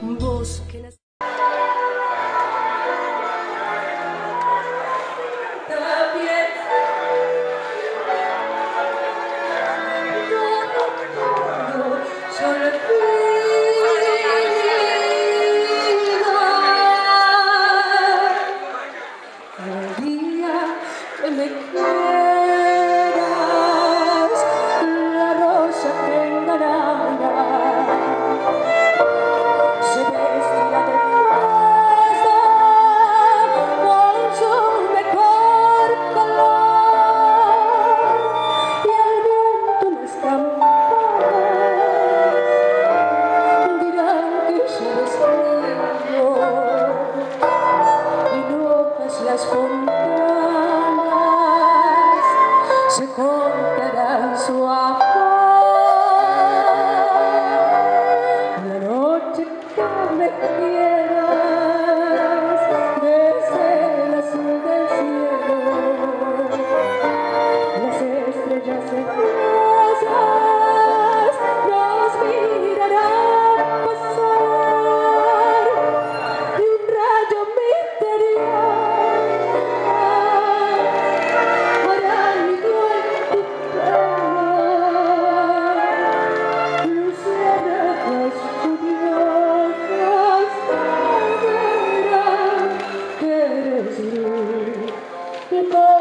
Vos que people.